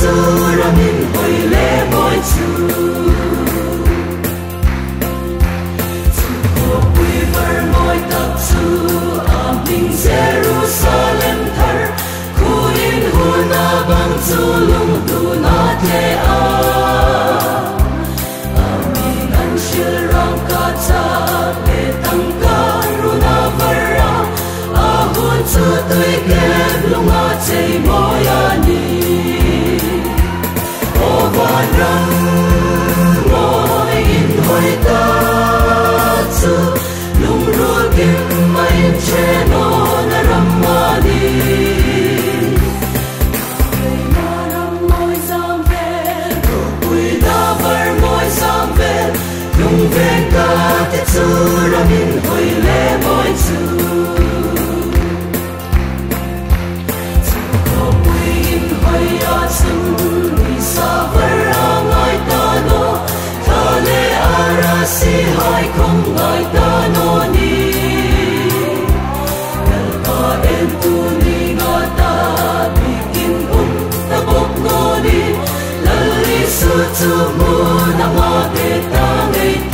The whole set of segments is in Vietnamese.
te chu ramin hoi le moi chu Jerusalem thar khuin hu na bang zulung tu na te a Amin an shil rang ka cha Le tang ka runa vara A hun chu tui kem lunga chei moya a. run. Su chu mu na ma te ta ngai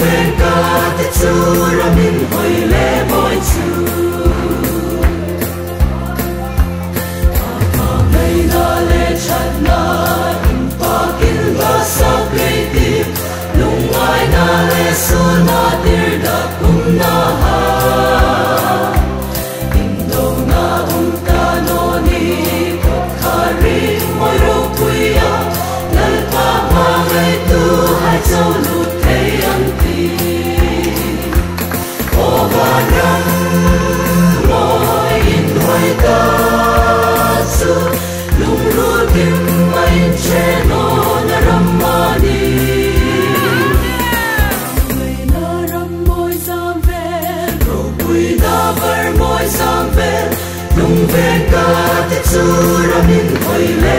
ven ca te chu ra min hoi le moi lung ven